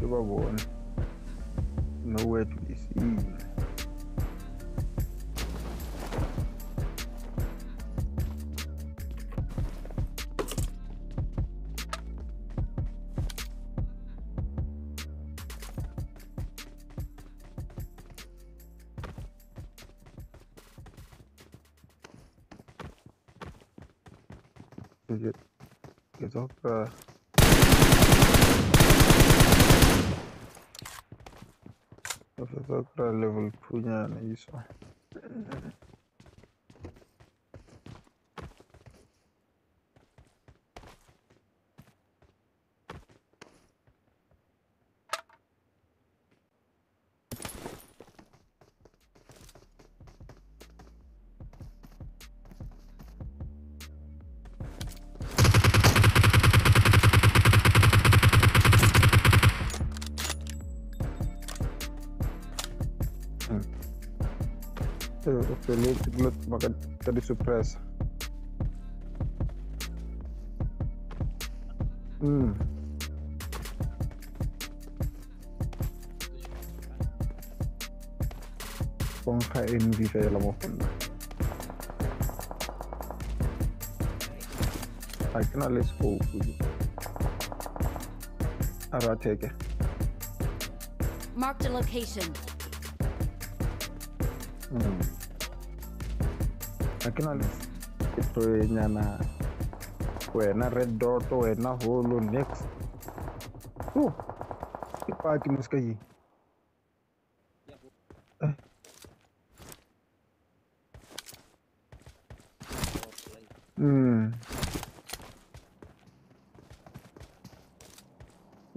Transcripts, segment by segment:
sibabone nowethu isile Get, get off uh, Dwa level płyniany i. Felix Glut maka suppress. Hmm. Pongka envy kaya lang mo I can at least go with you. Alright, take it. Marked a location. Hmm. lakini kue na red dot na holo next uh, ipaki musika yi Hmm.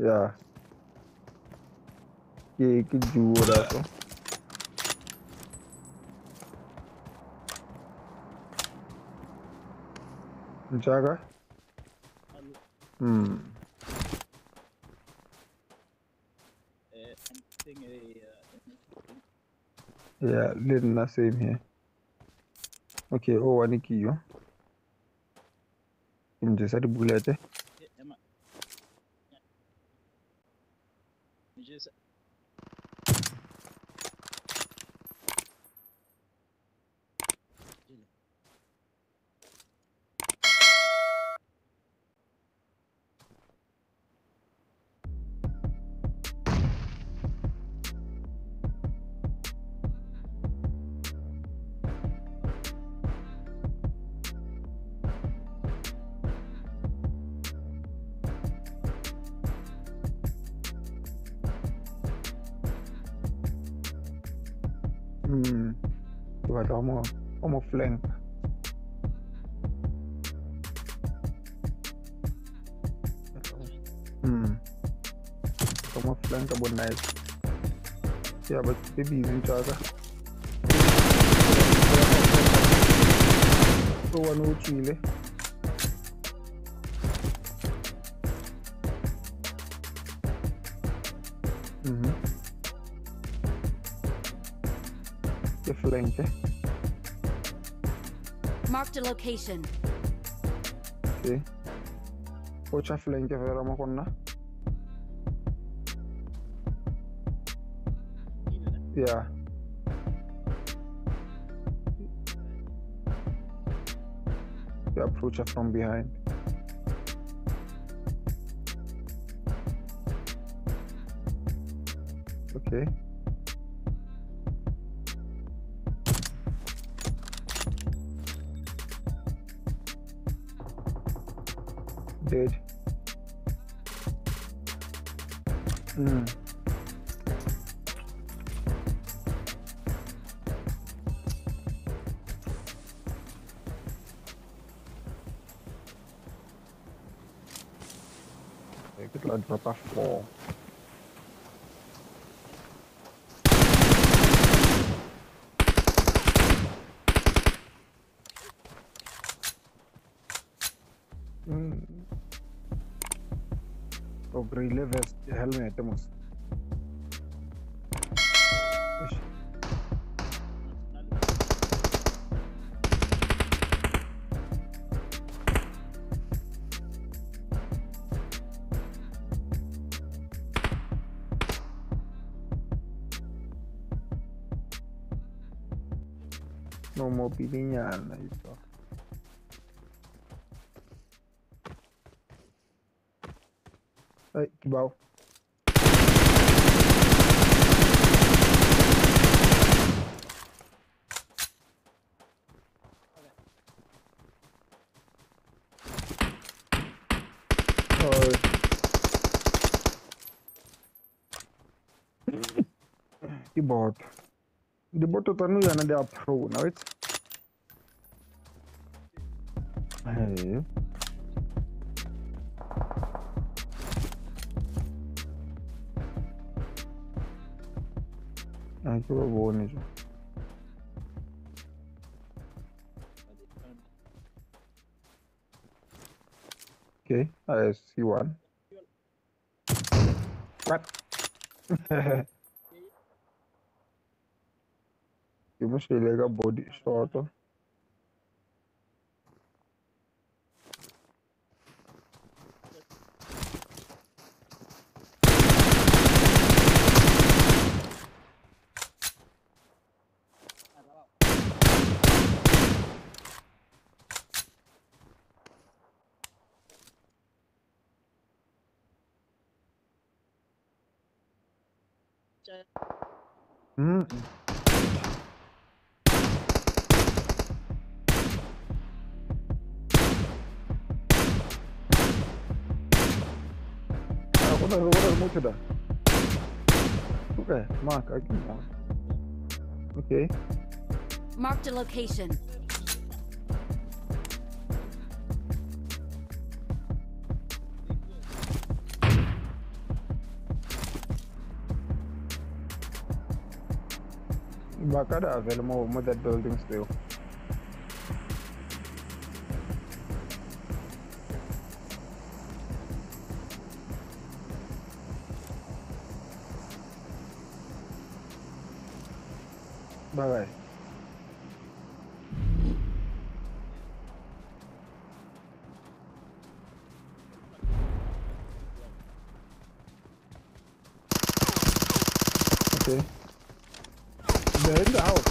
Ya. Yeah. Ke ke jura tuh. Jaga? Hmm. Yeah, little na same here. Okay, oh wani kiyo. Imje sadi bulete. Hum, vai dar uma, uma flanca. Hum. uma flanca bonés. Já vai ter bicho em casa. Boa noite, Chile. Eh? Marked a location. Okay. Pocha flank vera mo konna. Yeah. You approach her from behind. Okay. Hmm. Ikut lah drop off four. of relevers helmet mos No more pibinha, nice. Ai, que bal. i bort. Det är bort att ta nu när det är Hey. Aqui eu vou nisso. Okay, I see one. What? You must be like a body sort of. Mm. What are? Okay, mark. Okay. Marked a location. Baka da avele mo mo that building still. Bye bye. Okay. very loud.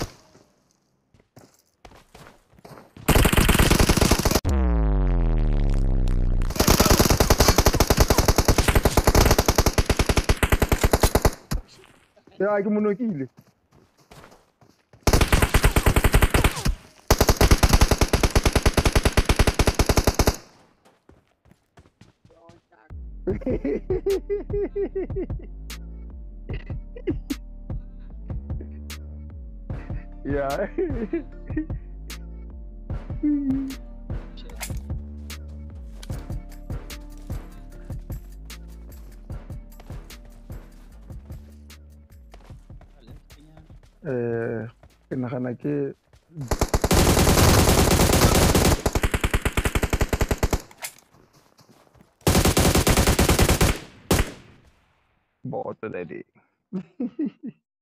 There are some more kills. Hehehehe ya eh kenakan lagi. Bot tadi